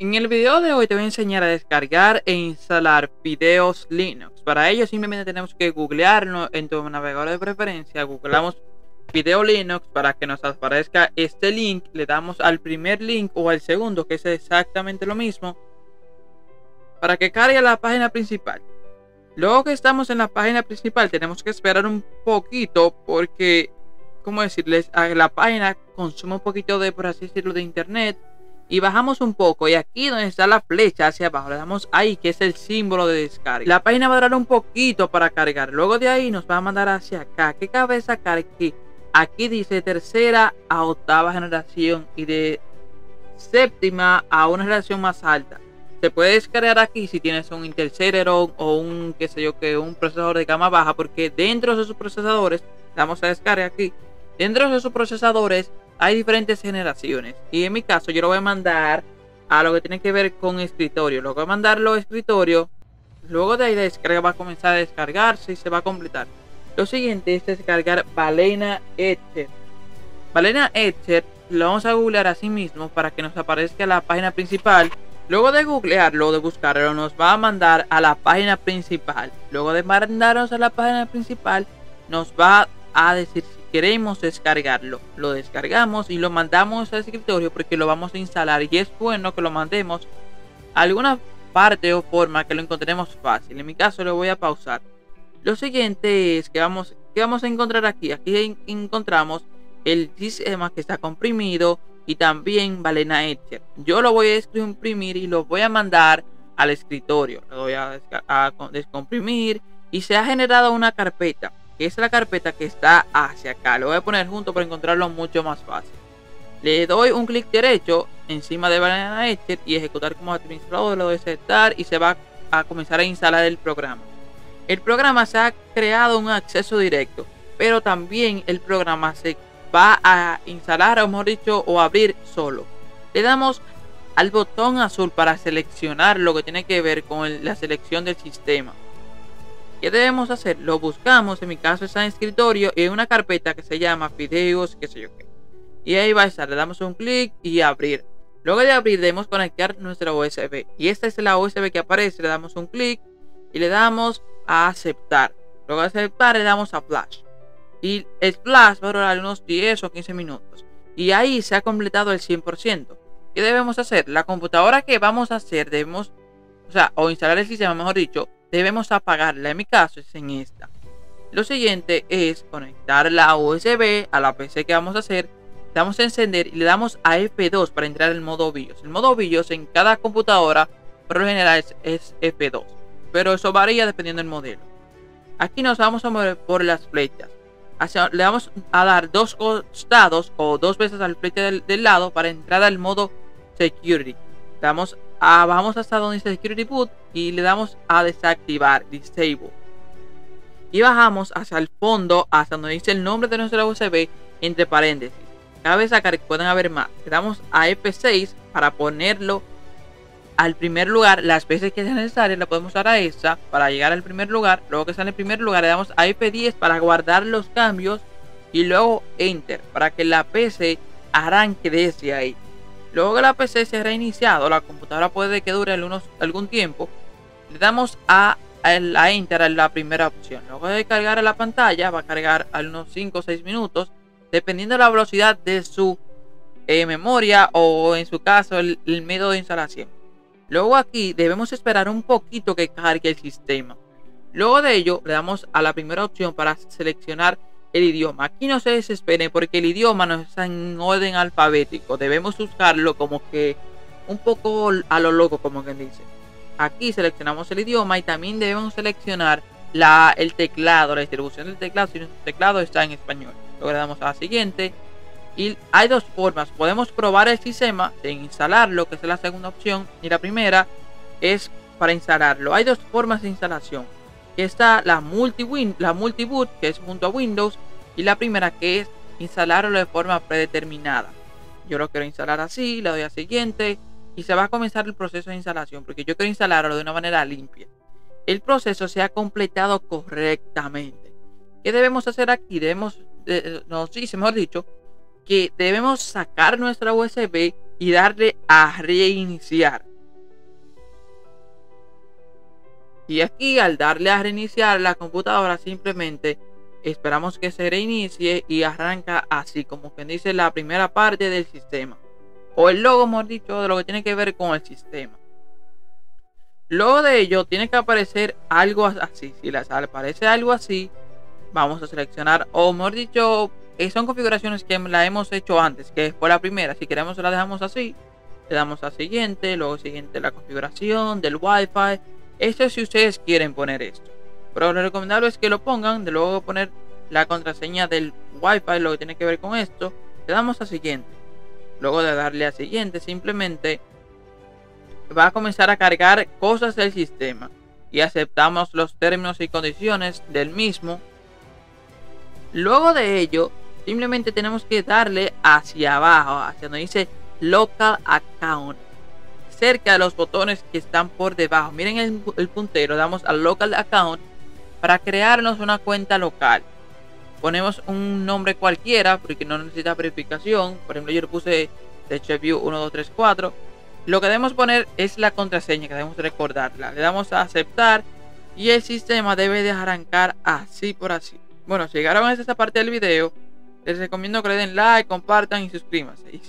En el video de hoy te voy a enseñar a descargar e instalar videos Linux. Para ello simplemente tenemos que googlearlo en tu navegador de preferencia. Googleamos video Linux para que nos aparezca este link. Le damos al primer link o al segundo que es exactamente lo mismo. Para que cargue la página principal. Luego que estamos en la página principal tenemos que esperar un poquito porque, como decirles, la página consume un poquito de, por así decirlo, de internet y bajamos un poco y aquí donde está la flecha hacia abajo le damos ahí que es el símbolo de descarga. La página va a durar un poquito para cargar. Luego de ahí nos va a mandar hacia acá. Que cabe sacar aquí aquí dice tercera a octava generación y de séptima a una generación más alta. Se puede descargar aquí si tienes un Intel o un qué sé yo que un procesador de gama baja porque dentro de sus procesadores vamos a descargar aquí dentro de sus procesadores hay diferentes generaciones. Y en mi caso yo lo voy a mandar a lo que tiene que ver con escritorio. Lo voy a mandarlo a escritorio. Luego de ahí la descarga va a comenzar a descargarse y se va a completar. Lo siguiente es descargar Balena Etcher. Balena Etcher lo vamos a googlear así mismo para que nos aparezca la página principal. Luego de googlearlo, de buscarlo, nos va a mandar a la página principal. Luego de mandarnos a la página principal, nos va a decir queremos descargarlo. Lo descargamos y lo mandamos al escritorio porque lo vamos a instalar y es bueno que lo mandemos a alguna parte o forma que lo encontremos fácil. En mi caso lo voy a pausar. Lo siguiente es que vamos, que vamos a encontrar aquí. Aquí encontramos el sistema que está comprimido y también Balena Etcher. Yo lo voy a descomprimir y lo voy a mandar al escritorio. Lo voy a descomprimir y se ha generado una carpeta es la carpeta que está hacia acá. Lo voy a poner junto para encontrarlo mucho más fácil. Le doy un clic derecho encima de Banana Etcher y ejecutar como administrador, lo voy a aceptar y se va a comenzar a instalar el programa. El programa se ha creado un acceso directo, pero también el programa se va a instalar, o mejor dicho, o abrir solo. Le damos al botón azul para seleccionar lo que tiene que ver con la selección del sistema. ¿Qué debemos hacer? Lo buscamos, en mi caso está en escritorio, en una carpeta que se llama videos, qué sé yo qué. Y ahí va a estar, le damos un clic y abrir. Luego de abrir debemos conectar nuestra USB. Y esta es la USB que aparece, le damos un clic y le damos a aceptar. Luego de aceptar le damos a flash. Y el flash va a durar unos 10 o 15 minutos. Y ahí se ha completado el 100%. ¿Qué debemos hacer? La computadora que vamos a hacer debemos, o sea, o instalar el sistema, mejor dicho, debemos apagarla. En mi caso es en esta. Lo siguiente es conectar la USB a la PC que vamos a hacer. Damos a encender y le damos a F2 para entrar en modo BIOS. El modo BIOS en cada computadora por lo general es, F2. Pero eso varía dependiendo del modelo. Aquí nos vamos a mover por las flechas. le vamos a dar dos costados o dos veces al flecha del, del lado para entrar al modo Security. Damos a, vamos hasta donde dice Security Boot y le damos a desactivar, Disable. Y bajamos hacia el fondo, hasta donde dice el nombre de nuestra USB, entre paréntesis. Cabe sacar que pueden haber más. Le damos a F6 para ponerlo al primer lugar. Las veces que sea necesario, le podemos dar a esa para llegar al primer lugar. Luego que sale en primer lugar, le damos a F10 para guardar los cambios. Y luego Enter para que la PC arranque desde ahí. Luego que la PC se ha reiniciado, la computadora puede que dure algún tiempo. Le damos a, a, Enter en la primera opción. Luego de cargar a la pantalla, va a cargar a unos 5 o 6 minutos, dependiendo de la velocidad de su eh, memoria o en su caso el, el método de instalación. Luego aquí debemos esperar un poquito que cargue el sistema. Luego de ello le damos a la primera opción para seleccionar el idioma. Aquí no se desesperen porque el idioma no está en orden alfabético. Debemos buscarlo como que un poco a lo loco, como quien dice. Aquí seleccionamos el idioma y también debemos seleccionar la, el teclado, la distribución del teclado, si nuestro teclado está en español. Luego le damos a la siguiente. Y hay dos formas. Podemos probar el sistema de instalarlo, que es la segunda opción. Y la primera es para instalarlo. Hay dos formas de instalación está la multi -win, la multiboot que es junto a Windows y la primera que es instalarlo de forma predeterminada. Yo lo quiero instalar así, le doy a siguiente y se va a comenzar el proceso de instalación porque yo quiero instalarlo de una manera limpia. El proceso se ha completado correctamente. ¿Qué debemos hacer aquí? Debemos, nos dice, dicho, que debemos sacar nuestra USB y darle a reiniciar. Y aquí al darle a reiniciar la computadora simplemente esperamos que se reinicie y arranca así como que dice la primera parte del sistema. O el logo, mejor dicho, de lo que tiene que ver con el sistema. Luego de ello tiene que aparecer algo así. Si les aparece algo así, vamos a seleccionar, o mejor dicho, eh, son configuraciones que la hemos hecho antes, que fue la primera. Si queremos la dejamos así, le damos a siguiente, luego siguiente la configuración del wifi. Esto es si ustedes quieren poner esto. Pero lo recomendable es que lo pongan, de luego poner la contraseña del wifi, lo que tiene que ver con esto. Le damos a siguiente. Luego de darle a siguiente, simplemente va a comenzar a cargar cosas del sistema y aceptamos los términos y condiciones del mismo Luego de ello, simplemente tenemos que darle hacia abajo, hacia donde dice Local Account. Cerca de los botones que están por debajo. Miren el, puntero, damos a Local Account para crearnos una cuenta local. Ponemos un nombre cualquiera porque no necesita verificación. Por ejemplo, yo le puse TechView 1234. Lo que debemos poner es la contraseña que debemos recordarla. Le damos a aceptar y el sistema debe de arrancar así por así. Bueno, si llegaron a esta parte del video, les recomiendo que le den like, compartan y suscríbanse.